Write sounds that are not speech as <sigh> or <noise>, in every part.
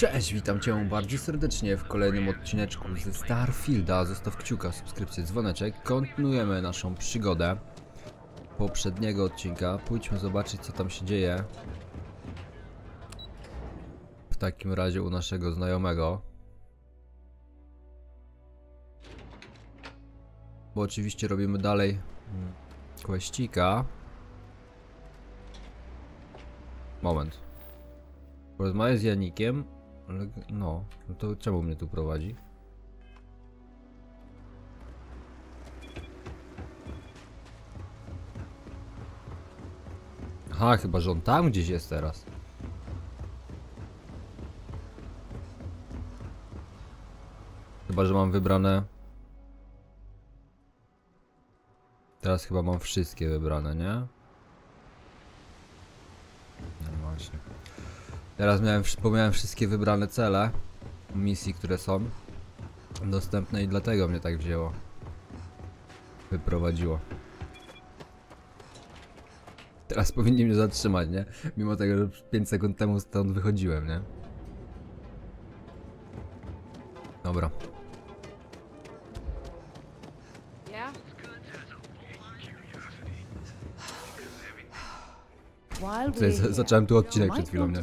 Cześć, witam Cię bardzo serdecznie w kolejnym odcineczku ze Starfielda. Zostaw kciuka, subskrypcję, dzwoneczek. Kontynuujemy naszą przygodę poprzedniego odcinka. Pójdźmy zobaczyć, co tam się dzieje. W takim razie u naszego znajomego. Bo oczywiście robimy dalej mm, questika. Moment. Porozmawiaj z Janikiem. No, no to czemu mnie tu prowadzi? Aha, chyba że on tam gdzieś jest teraz. Chyba, że mam wybrane. Teraz chyba mam wszystkie wybrane, nie? No właśnie. Teraz miałem, miałem wszystkie wybrane cele misji, które są dostępne i dlatego mnie tak wzięło. Wyprowadziło. Teraz <laughs> powinni mnie zatrzymać, nie? Mimo tego, że 5 sekund temu stąd wychodziłem, nie? Dobra. Zacząłem tu odcinek przed chwilą, nie?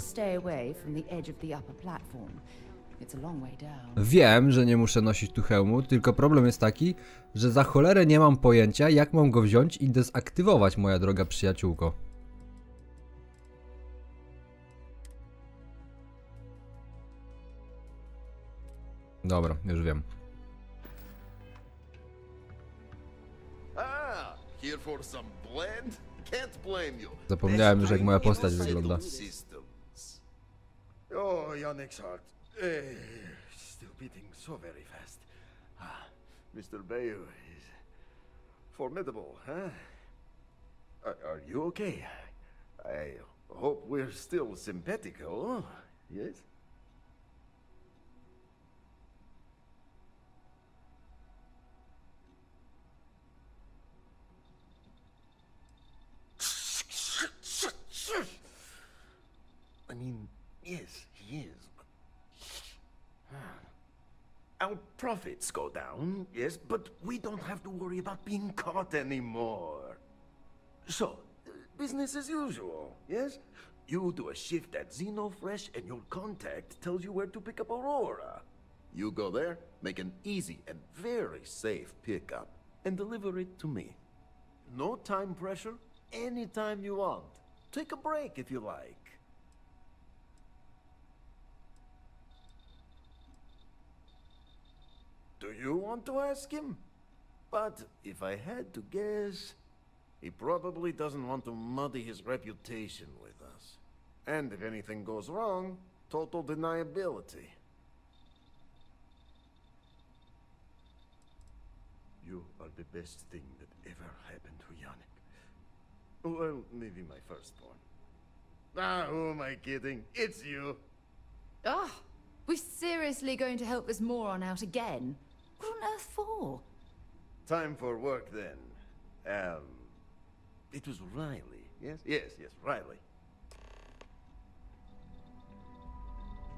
Wiem, że nie muszę nosić tu hełmu, tylko problem jest taki, że za cholerę nie mam pojęcia, jak mam go wziąć i dezaktywować, moja droga przyjaciółko. Dobra, już wiem. Ah, here for some blend? Can't blame you. Zapomniałem już, jak moja postać wygląda. Oh, Yannick's heart. Eh, still beating so very fast. Ah, Mr. Bayu is formidable, huh? Are, are you okay? I hope we're still simpatico, yes? I mean, yes, he is. Our profits go down, yes, but we don't have to worry about being caught anymore. So, business as usual, yes? You do a shift at Xenofresh and your contact tells you where to pick up Aurora. You go there, make an easy and very safe pickup, and deliver it to me. No time pressure, anytime you want. Take a break if you like. Do you want to ask him? But if I had to guess, he probably doesn't want to muddy his reputation with us. And if anything goes wrong, total deniability. You are the best thing that ever happened to Yannick. Well, maybe my firstborn. Ah, who am I kidding? It's you. Oh, we're seriously going to help this moron out again? What on earth for? Time for work then. Um, it was Riley, yes? Yes, yes, Riley.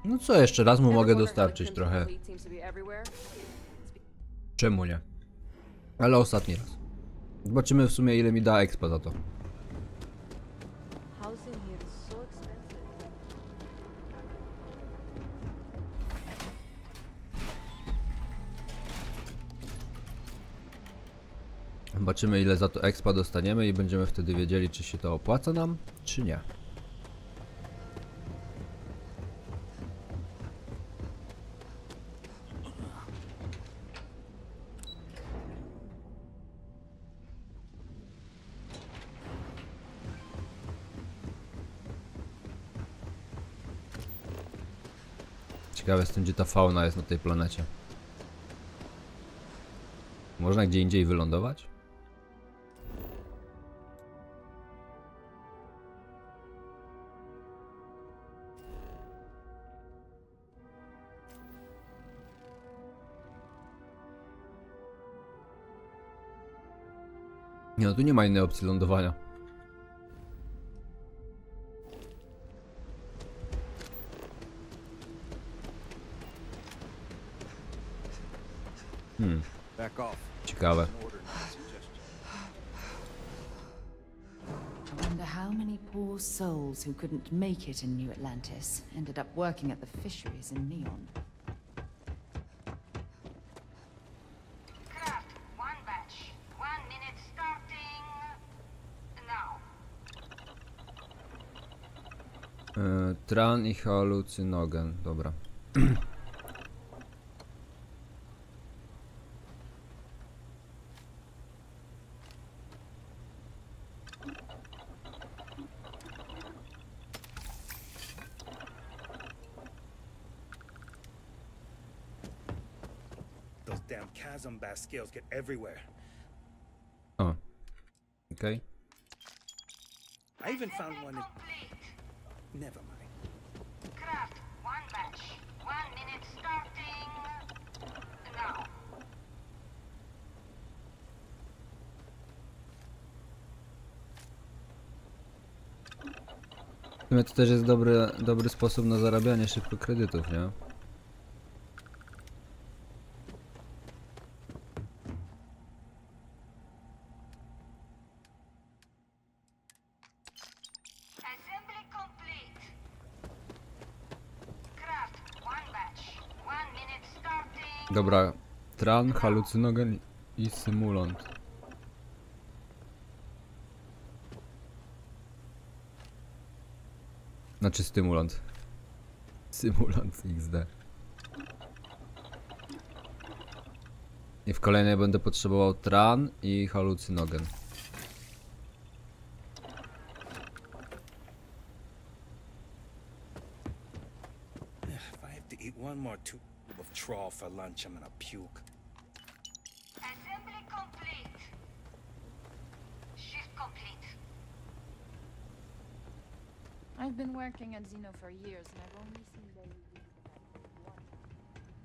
No co jeszcze raz mu mogę dostarczyć trochę? Czemu nie? Ale ostatni raz. Zobaczymy w sumie ile mi da expa za to. Zobaczymy ile za to expa dostaniemy i będziemy wtedy wiedzieli czy się to opłaca nam, czy nie. Ciekawe jestem gdzie ta fauna jest na tej planecie. Można gdzie indziej wylądować? Nie no, tu nie ma innej opcji lądowania. Hmm. Ciekawe. how many poor souls who couldn't make it in New Atlantis ended up working at the fisheries in Neon. Tran i halucynogen. Dobra. Those damn chasm bass scales get everywhere. O. Okej. I even found one in. Complete. Never mind. Sumie to też jest dobry, dobry sposób na zarabianie szybko kredytów, nie? Dobra. Tran, halucynogen i symulant. Znaczy stymulant. Symulant XD. I w kolejnej będę potrzebował tran i halucynogen. If I have to eat one more tube of trawl for lunch, I'm gonna puke. Been working at Xeno for years, and I've only seen Lady.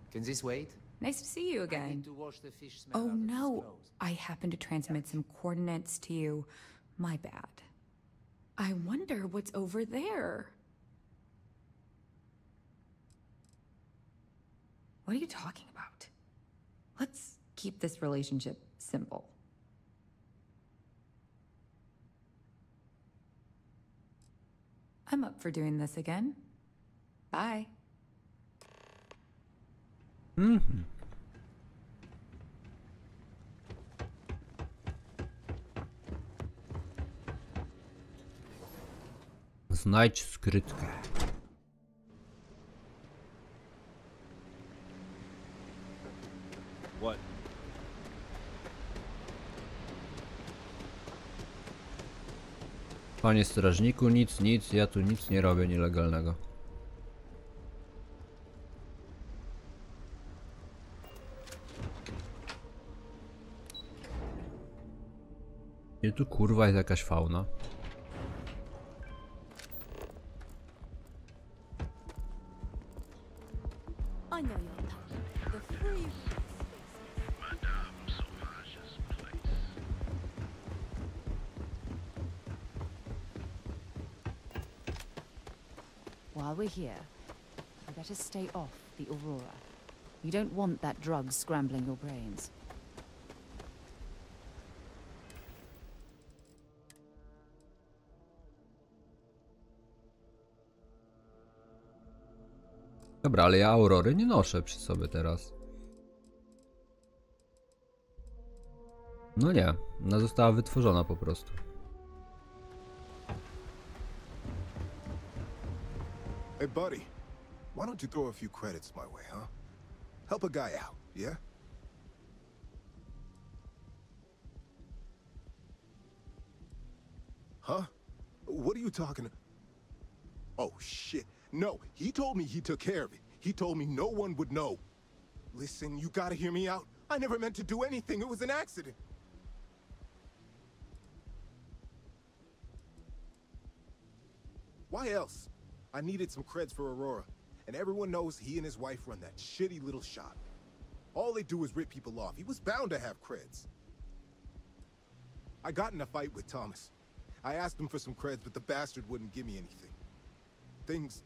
Can this wait? Nice to see you I again. need to wash the fish smell Oh out of his no. I happened to transmit some coordinates to you. My bad. I wonder what's over there. What are you talking about? Let's keep this relationship simple. I'm up for doing this again. Bye. Znajdź skrytkę. What? Panie strażniku, nic, nic, ja tu nic nie robię nielegalnego. I tu kurwa jest jakaś fauna. I know your While we're here, we better stay off the Aurora. You don't want that drug scrambling your brains. Dobra, ale ja Aurory nie noszę przy sobie teraz. No nie, ona została wytworzona po prostu. Buddy, why don't you throw a few credits my way, huh? Help a guy out, yeah? Huh? What are you talking? Oh shit! No, he told me he took care of it. He told me no one would know. Listen, you gotta hear me out. I never meant to do anything. It was an accident. Why else? I needed some creds for Aurora, and everyone knows he and his wife run that shitty little shop. All they do is rip people off. He was bound to have creds. I got in a fight with Thomas. I asked him for some creds, but the bastard wouldn't give me anything. Things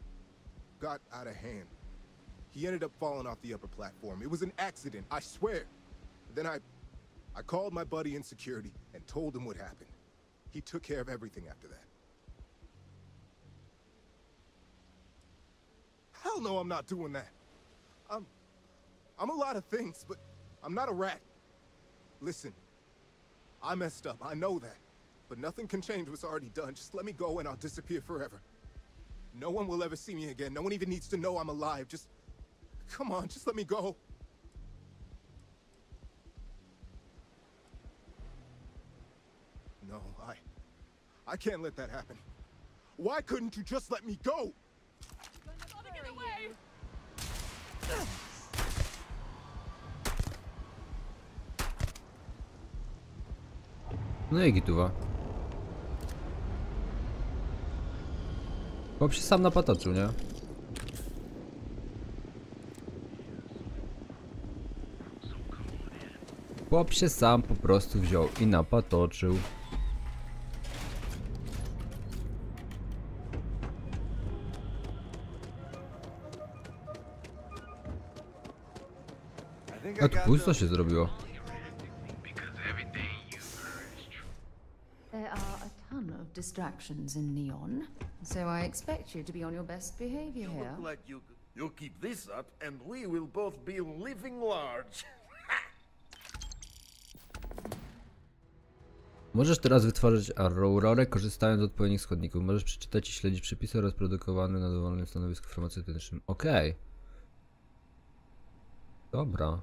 got out of hand. He ended up falling off the upper platform. It was an accident, I swear. Then I, I called my buddy in security and told him what happened. He took care of everything after that. Hell no, I'm not doing that. I'm, I'm a lot of things, but I'm not a rat. Listen, I messed up, I know that. But nothing can change what's already done. Just let me go and I'll disappear forever. No one will ever see me again. No one even needs to know I'm alive. Just, come on, just let me go. No, I, I can't let that happen. Why couldn't you just let me go? No i gituwa. Chłop się sam napatoczył, nie? Chłop się sam po prostu wziął i napatoczył. A tu pusto się zrobiło. There are a ton of distractions in Neon, so I expect you to be on your best behavior You here. look like you you keep this up, and we will both be living large. <laughs> Możesz teraz wytworzyć Aurorę korzystając z odpowiednich składników. Możesz przeczytać i śledzić przepisy oraz produkowane na dowolnym stanowisku farmaceutycznym. Okej. Dobra.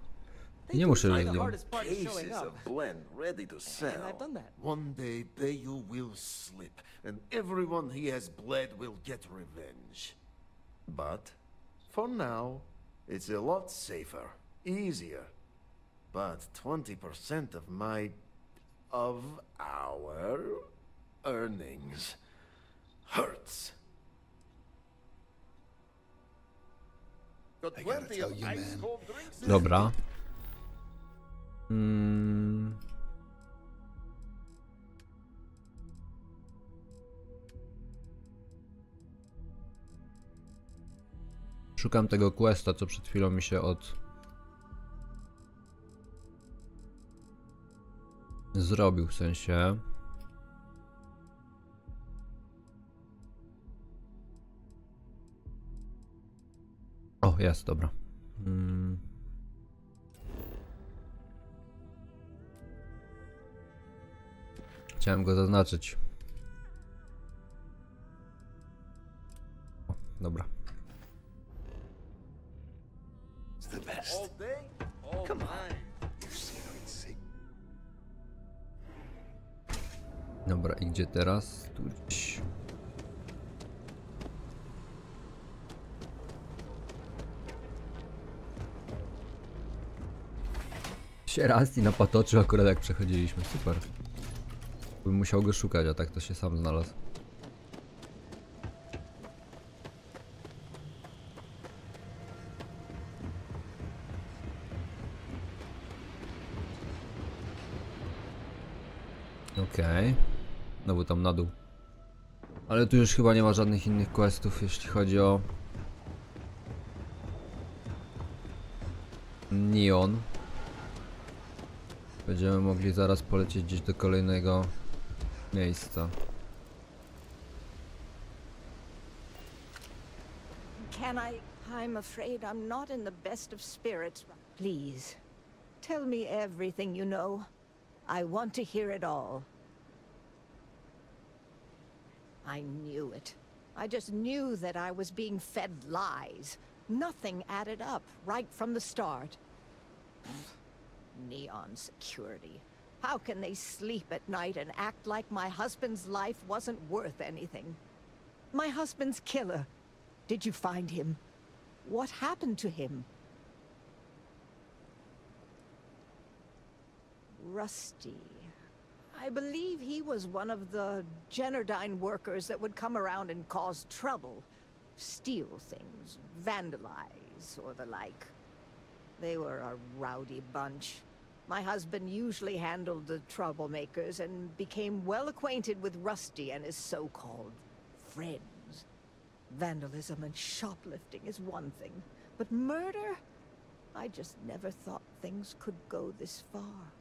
Nie muszę Try the hardest part is showing Cases of blend ready to sell. I've done that. One day Bayu will slip, and everyone he has bled will get revenge. But for now, it's a lot safer, easier. But 20% of my of our earnings hurts. Dobra. Mm. Szukam tego questa, co przed chwilą mi się od... Zrobił w sensie. O, jest, dobra. Mm. Chciałem go zaznaczyć. O, dobra. Dobra, i gdzie teraz? Tu Się raz i napatoczył akurat jak przechodziliśmy, super. Bym musiał go szukać, a tak to się sam znalazł. Okej. No bo tam na dół. Ale tu już chyba nie ma żadnych innych questów, jeśli chodzi o... Neon. Będziemy mogli zaraz polecieć gdzieś do kolejnego miejsca. Can I? I'm afraid I'm not in the best of spirits. Please, tell me everything you know. I want to hear it all. I knew it. I just knew that I was being fed lies. Nothing added up right from the start. Neon security. How can they sleep at night and act like my husband's life wasn't worth anything? My husband's killer. Did you find him? What happened to him? Rusty. I believe he was one of the Generdyne workers that would come around and cause trouble. Steal things, vandalize, or the like. They were a rowdy bunch. My husband usually handled the troublemakers and became well acquainted with Rusty and his so-called friends. Vandalism and shoplifting is one thing, but murder? I just never thought things could go this far.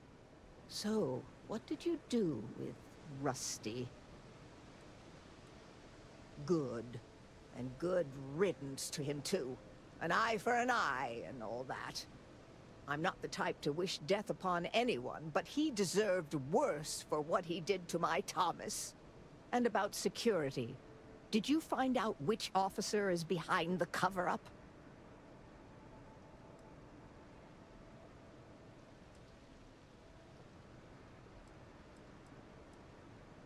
So, what did you do with Rusty? Good. And good riddance to him, too. An eye for an eye and all that. I'm not the type to wish death upon anyone, but he deserved worse for what he did to my Thomas. And about security. Did you find out which officer is behind the cover-up?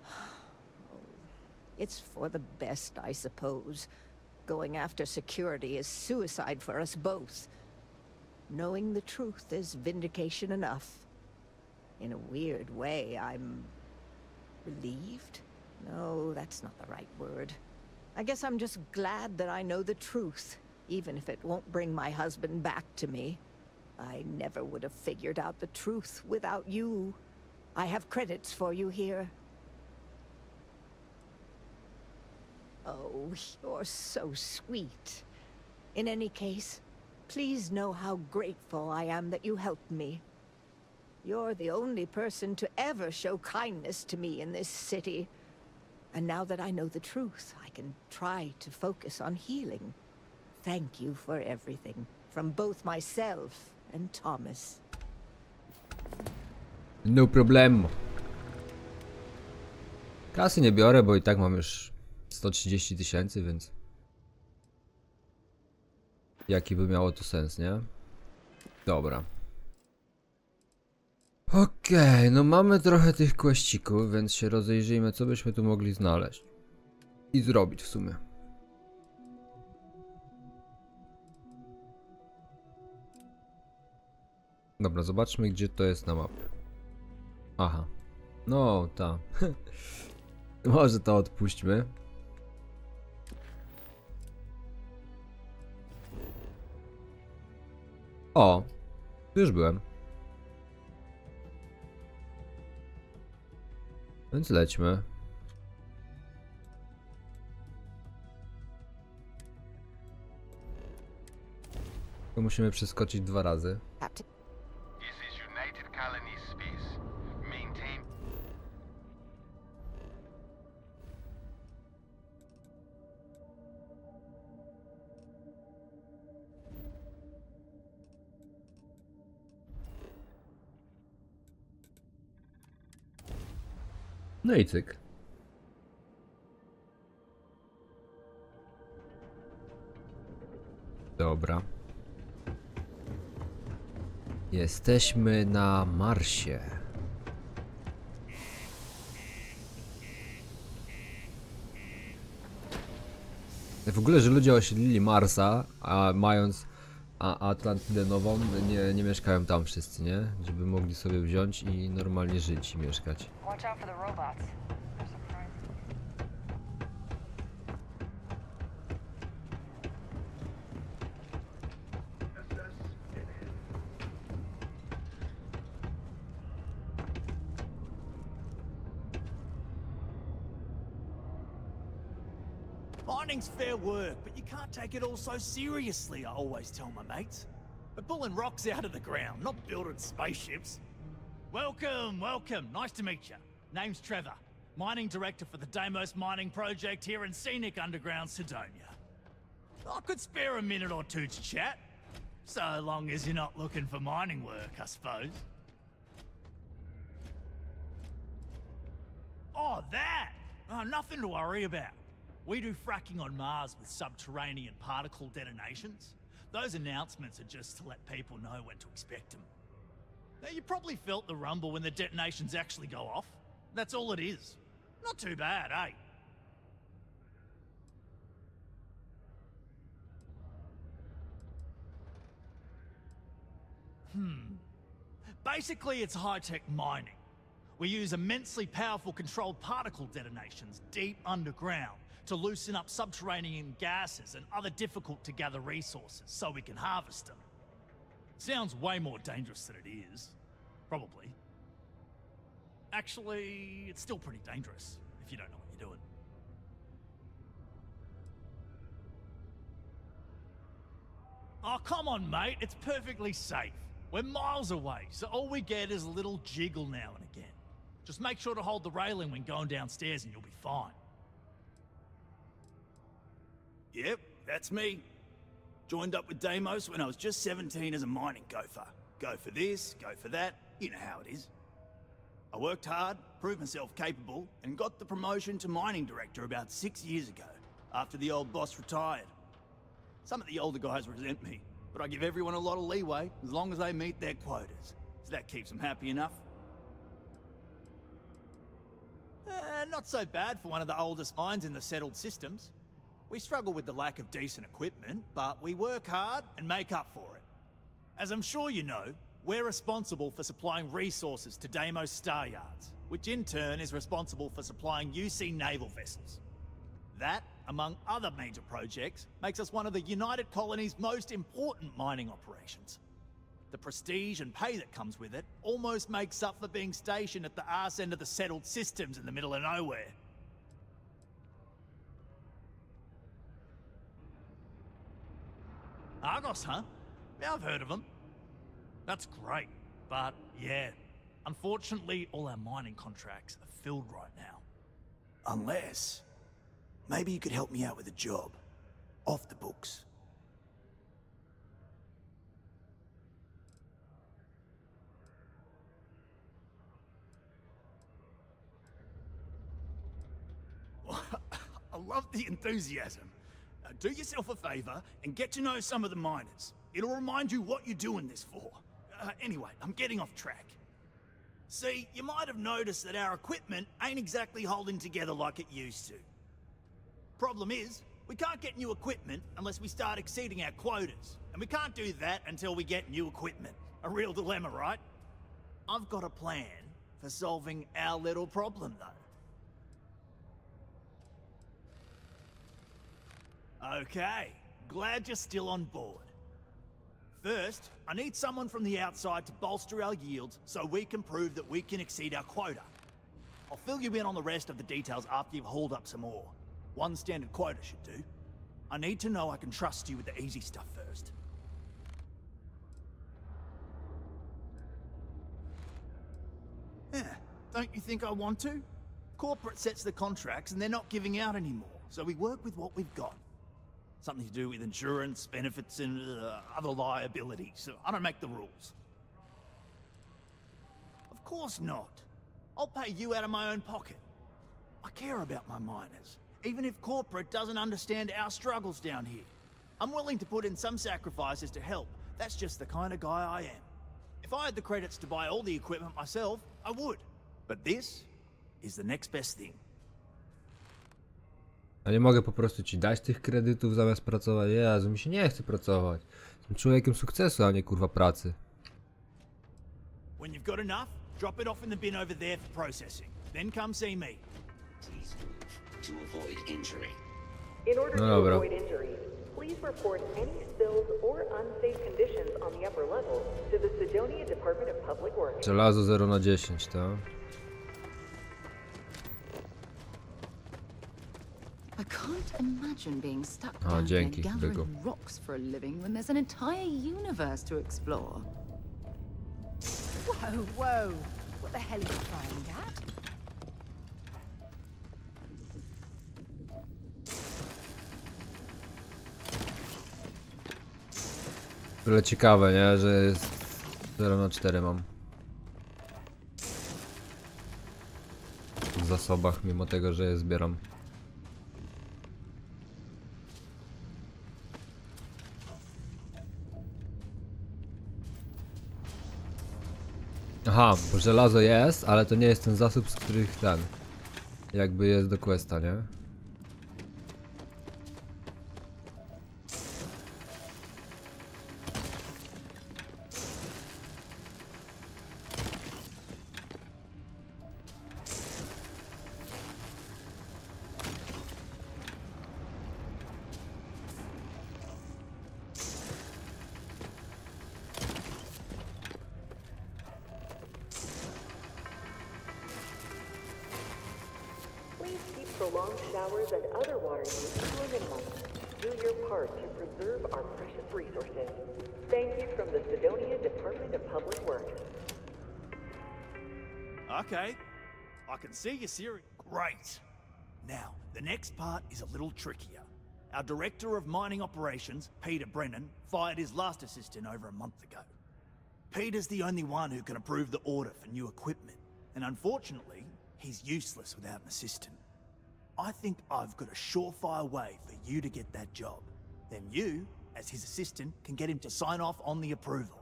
<sighs> It's for the best, I suppose. Going after security is suicide for us both. Knowing the truth is vindication enough. In a weird way, I'm... relieved? No, that's not the right word. I guess I'm just glad that I know the truth, even if it won't bring my husband back to me. I never would have figured out the truth without you. I have credits for you here. Oh, you're so sweet. In any case, please know how grateful I am that you helped me. You're the only person to ever show kindness to me in this city. And now that I know the truth, I can try to focus on healing. Thank you for everything, from both myself and Thomas. No problemu. Kasy nie biorę, bo i tak mam już 130 tysięcy, więc... Jaki by miało to sens, nie? Dobra. Okej, no mamy trochę tych kłaścików, więc się rozejrzyjmy, co byśmy tu mogli znaleźć. I zrobić w sumie. Dobra, zobaczmy, gdzie to jest na mapie. Aha. No, ta. <laughs> Może to odpuśćmy. O, już byłem. Więc lećmy. Musimy przeskoczyć dwa razy. No i cyk. Dobra. Jesteśmy na Marsie. W ogóle, że ludzie osiedlili Marsa, a mając a Atlantydę nową, nie, nie mieszkają tam wszyscy, nie? Żeby mogli sobie wziąć i normalnie żyć i mieszkać. Watch out for the robots. Mining's fair work, but you can't take it all so seriously, I always tell my mates. We're pulling rocks out of the ground, not building spaceships. Welcome, welcome. Nice to meet you. Name's Trevor, mining director for the Deimos Mining Project here in scenic underground Sidonia. I could spare a minute or two to chat. So long as you're not looking for mining work, I suppose. Oh, that! Oh, nothing to worry about. We do fracking on Mars with subterranean particle detonations. Those announcements are just to let people know when to expect them. Now, you probably felt the rumble when the detonations actually go off. That's all it is. Not too bad, eh? Hmm. Basically, it's high-tech mining. We use immensely powerful controlled particle detonations deep underground to loosen up subterranean gases and other difficult to gather resources so we can harvest them. Sounds way more dangerous than it is. Probably. Actually, it's still pretty dangerous if you don't know what you're doing. Oh, come on, mate. It's perfectly safe. We're miles away, so all we get is a little jiggle now and again. Just make sure to hold the railing when going downstairs and you'll be fine. Yep, that's me. Joined up with Deimos when I was just 17 as a mining gopher. Go for this, go for that, you know how it is. I worked hard, proved myself capable, and got the promotion to mining director about six years ago, after the old boss retired. Some of the older guys resent me, but I give everyone a lot of leeway as long as they meet their quotas. So that keeps them happy enough. Uh, not so bad for one of the oldest mines in the settled systems. We struggle with the lack of decent equipment, but we work hard and make up for it. As I'm sure you know, we're responsible for supplying resources to Deimos Star Yards, which in turn is responsible for supplying UC naval vessels. That, among other major projects, makes us one of the United Colony's most important mining operations. The prestige and pay that comes with it almost makes up for being stationed at the arse end of the settled systems in the middle of nowhere. Argos, huh? Yeah, I've heard of them. That's great, but yeah, unfortunately, all our mining contracts are filled right now. Unless, maybe you could help me out with a job, off the books. <laughs> I love the enthusiasm. Do yourself a favor and get to know some of the miners. It'll remind you what you're doing this for. Uh, anyway, I'm getting off track. See, you might have noticed that our equipment ain't exactly holding together like it used to. Problem is, we can't get new equipment unless we start exceeding our quotas. And we can't do that until we get new equipment. A real dilemma, right? I've got a plan for solving our little problem, though. Okay, glad you're still on board. First, I need someone from the outside to bolster our yields so we can prove that we can exceed our quota. I'll fill you in on the rest of the details after you've hauled up some ore. One standard quota should do. I need to know I can trust you with the easy stuff first. Yeah, don't you think I want to? Corporate sets the contracts and they're not giving out anymore, so we work with what we've got. Something to do with insurance, benefits, and uh, other liabilities. I don't make the rules. Of course not. I'll pay you out of my own pocket. I care about my miners, even if corporate doesn't understand our struggles down here. I'm willing to put in some sacrifices to help. That's just the kind of guy I am. If I had the credits to buy all the equipment myself, I would. But this is the next best thing. A nie mogę po prostu ci dać tych kredytów zamiast pracować. Jezu, mi się nie chce pracować. Jestem człowiekiem sukcesu, a nie kurwa pracy. When you've got enough, drop it off in the bin over there for processing. Then come see me. Please move to avoid injury. In order No to dobra. avoid injuries, please report any spills or unsafe conditions on the upper level to the Sidonia Department of Public Works. Żelazo 0 na 10, to. Can't imagine being stuck O, down here dzięki, gathering rocks for a living when there's an entire universe to explore. Whoa, whoa. What the hell are you flying at? Tyle ciekawe, nie? Że jest 0 na 4 mam. W zasobach, mimo tego, że je zbieram. Aha, bo żelazo jest, ale to nie jest ten zasób, z których ten jakby jest do questa, nie? Prolonged showers and other water use to a minimum. Do your part to preserve our precious resources. Thank you from the Sidonia Department of Public Works. Okay. I can see you're serious. Great. Now, the next part is a little trickier. Our Director of Mining Operations, Peter Brennan, fired his last assistant over a month ago. Peter's the only one who can approve the order for new equipment, and unfortunately, he's useless without an assistant. I think I've got a surefire way for you to get that job. Then you, as his assistant, can get him to sign off on the approval.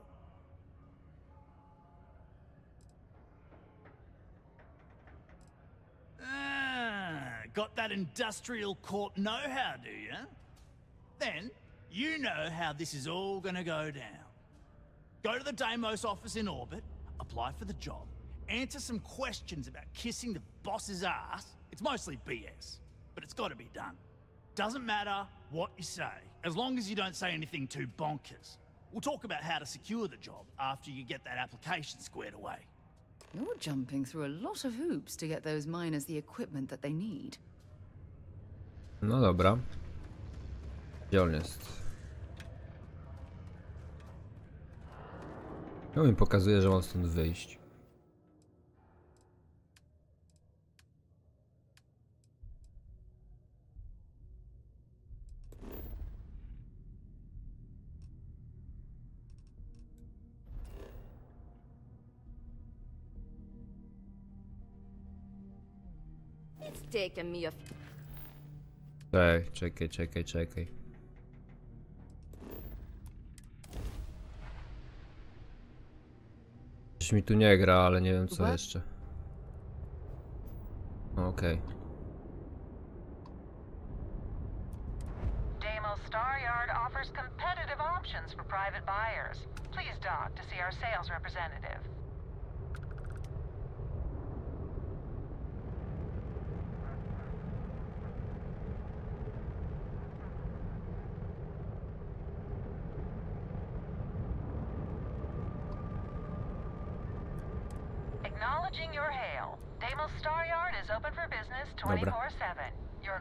Ah, got that industrial court know-how, do you? Then, you know how this is all gonna go down. Go to the Deimos office in orbit, apply for the job, answer some questions about kissing the boss's ass. It's mostly BS, but it's gotta be done. Doesn't matter what you say, as long as you don't say anything too bonkers. We'll talk about how to secure the job after you get that application squared away. You're jumping through a lot of hoops to get those miners the equipment that they need. No dobra. Gdzie on jest? No mi pokazuje, że mam stąd wyjść. It's taken me a Czekaj, czekaj, czekaj, czekaj. Coś mi tu nie gra, ale nie wiem co What? jeszcze. Okej. Deimos Star Yard offers competitive options for private buyers. Please dock to see our sales representative.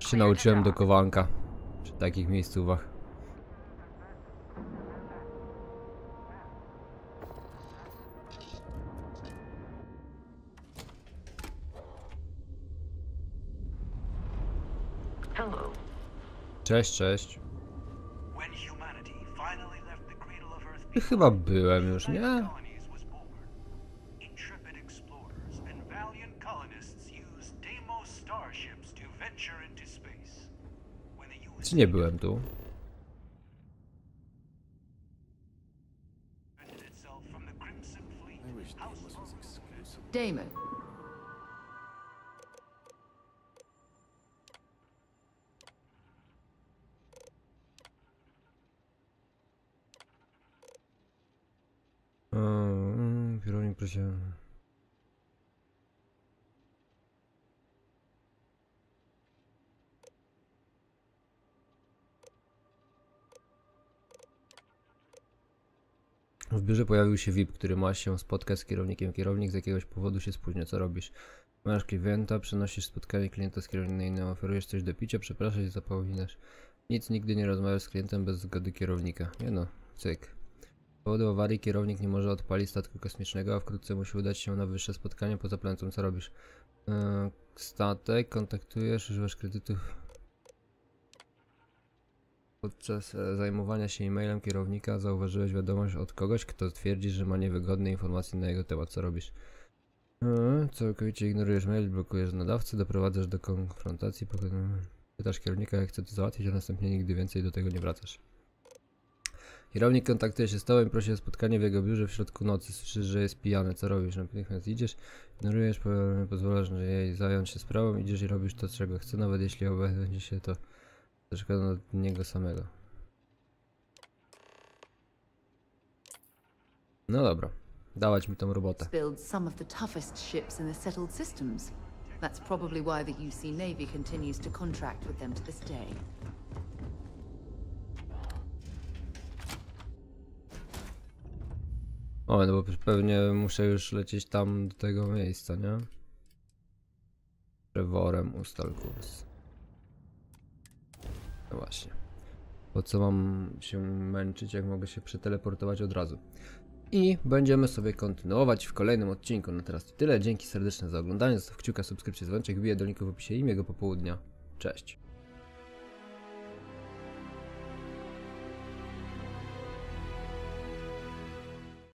się nauczyłem do kowanka przy takich miejscówach. Cześć, cześć. Chyba byłem już, nie? Czy nie byłem tu? Damon. Hmm, Kierownik prosiłem. W biurze pojawił się VIP, który ma się spotkać z kierownikiem. Kierownik z jakiegoś powodu się spóźnia. Co robisz? Masz klienta, przenosisz spotkanie klienta z kierownikiem, oferujesz coś do picia, przepraszasz i zapominasz. Nic, nigdy nie rozmawiasz z klientem bez zgody kierownika. Nie no, cyk. Z powodu awarii kierownik nie może odpalić statku kosmicznego, a wkrótce musi udać się na wyższe spotkanie poza planetą. Co robisz? Yy, statek, kontaktujesz, używasz kredytów. Podczas e, zajmowania się e-mailem kierownika zauważyłeś wiadomość od kogoś, kto twierdzi, że ma niewygodne informacje na jego temat. Co robisz? Yy, całkowicie ignorujesz mail, blokujesz nadawcę, doprowadzasz do konfrontacji, pytasz kierownika, jak chce to załatwić, a następnie nigdy więcej do tego nie wracasz. Kierownik kontaktuje się z tobą i prosi o spotkanie w jego biurze w środku nocy. Słyszysz, że jest pijany. Co robisz? Natychmiast idziesz, ignorujesz, po- pozwalasz jej zająć się sprawą, idziesz i robisz to, czego chce, nawet jeśli obędzie się to troszkę od niego samego. No dobra, dawać mi tą robotę. Build some of the toughest ships in the settled systems. That's probably why the UC Navy continues to contract with them to this day. O, no bo pewnie muszę już lecieć tam do tego miejsca, nie? Trevorem ustal kurs. No właśnie. Po co mam się męczyć, jak mogę się przeteleportować od razu. I będziemy sobie kontynuować w kolejnym odcinku. No teraz to tyle. Dzięki serdeczne za oglądanie. Zostaw kciuka, subskrypcję, dzwoneczek, wbiję do linku w opisie i miłego popołudnia. Cześć.